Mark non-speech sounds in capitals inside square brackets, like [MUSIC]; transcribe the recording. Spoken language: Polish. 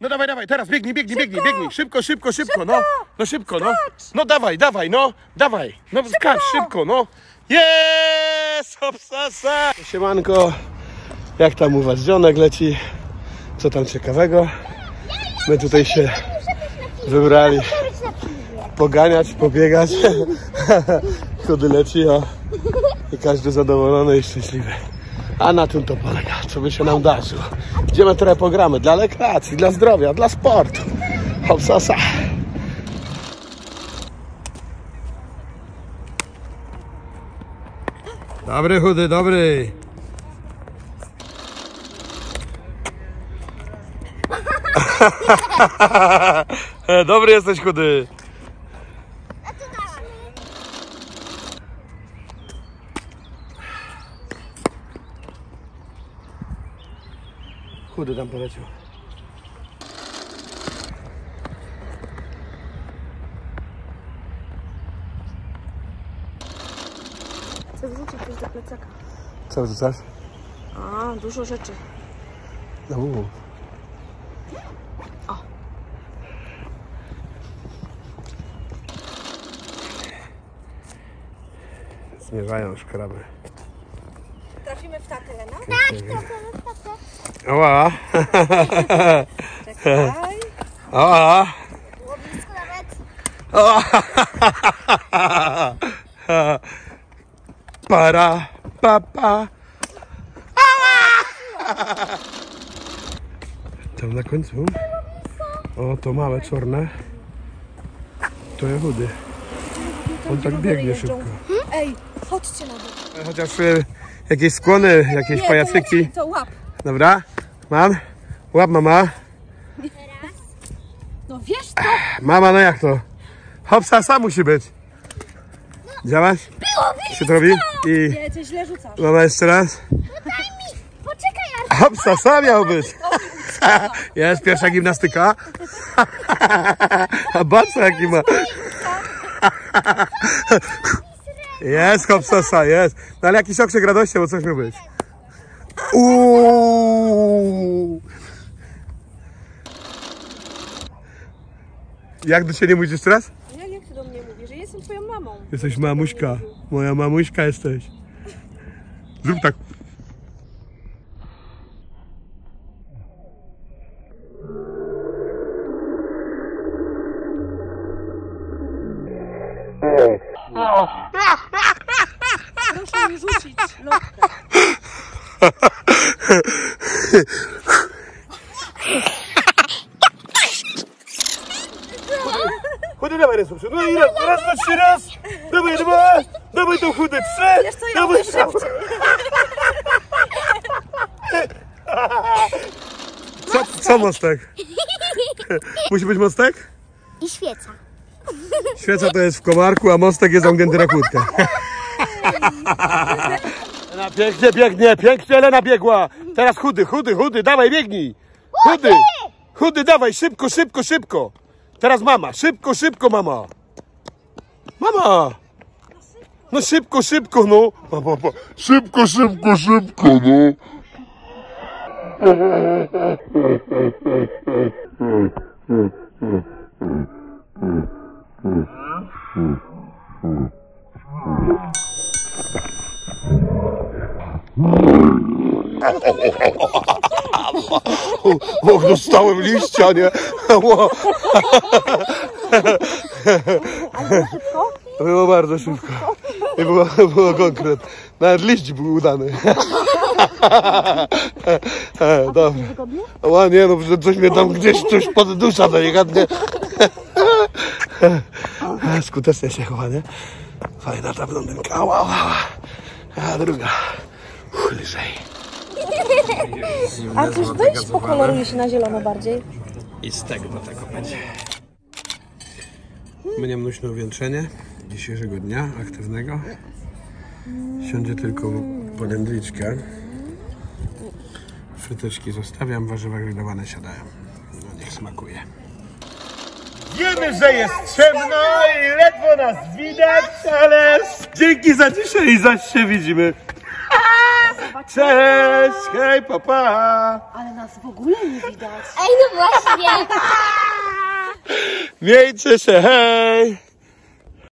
No dawaj, dawaj, teraz biegnij, biegnij, biegnij, biegnij. Szybko, szybko, szybko, no. No szybko, no. No dawaj, dawaj, no. Dawaj. No skacz, szybko, no. Jest! Obsasa! Siemanko. Jak tam u was dzionek leci? Co tam ciekawego? My tutaj się wybrali poganiać, pobiegać. [LAUGHS] Chudy leci, o. I każdy zadowolony i szczęśliwy. A na tym to polega, co by się nam darzyło. Gdzie my trochę pogramy? Dla rekreacji, dla zdrowia, dla sportu. Hopsasa. Dobry, chudy, dobry. [LAUGHS] dobry jesteś, chudy. Chudy tam poleciał. Chcę wrzucić coś do plecaka. Co wrzucasz? A, dużo rzeczy. No mów. O. Zmierzają szkraby. Trafimy w tatę, Lena? Ała! Czekaj. Ała! Łowisko nawet. Para, papa. Tam na końcu. O, to małe, czarne. To jehudy. On tak biegnie szybko. Ej, chodźcie na dół. Chociaż e, jakieś skłony, jakieś Nie, pajacyki. To łap. Dobra? Mam? Łap mama. No wiesz co? Mama, no jak to? Hopsa, sam musi być. Działaś? Się to robi? I Nie, coś źle rzucasz. mama jeszcze raz. Hopsa, sam miał być. [LAUGHS] Jest pierwsza gimnastyka. [LAUGHS] A bardzo jaki ma. Jest hopsasa, jest. No ale jakiś okrzyk radości, bo coś miał być. Uuu. Jak do ciebie mówisz jeszcze raz? Ja jak ty do mnie mówisz, że jestem twoją mamą. Jesteś mamuśka. Moja mamuśka jesteś. Zrób tak. Proszę mi rzucić lotkę. [LAUGHS] Chudy, dawaj raz, no i raz, raz, dwa, trzy, raz. Dawaj, dwa, dawaj tą chudy, trzy. Wiesz co, ja dawaj, szybciej. Co, co mostek? Musi być mostek? I świeca. Świeca to jest w komarku, a mostek jest zamknięty na kłódkę. [LAUGHS] Pięknie biegnie, pięknie Elena biegła. Teraz chudy, chudy, chudy, dawaj biegnij. Chudy, chudy, dawaj, szybko, szybko, szybko. Teraz mama, szybko, szybko mama. Mama. No szybko, szybko, no. Mama, mama. Szybko, szybko, szybko, no. Och, dostałem liścia, nie? Ło. Było bardzo szybko. I było, było konkret. Nawet liść był udany. [LAUGHS] Dobra. O nie, no że coś mnie tam gdzieś coś pod dusza delikatnie. [LAUGHS] Skutecznie się chowa, nie? Fajna ta blondynka. A druga. Lżej. A też weź pokoloruje się na zielono bardziej. I z tego do tego będzie. Mnie mnuśne uwieńczenie dzisiejszego dnia aktywnego. Siądzie tylko polędliczkę. Fryteczki zostawiam, warzywa grillowane siadają. No niech smakuje. Wiemy, że jest ciemno i ledwo nas widać, ale dzięki za dzisiaj i zaś się widzimy. Cześć, hej, papa. Ale nas w ogóle nie widać. Ej, no właśnie. Miejcie się, hej.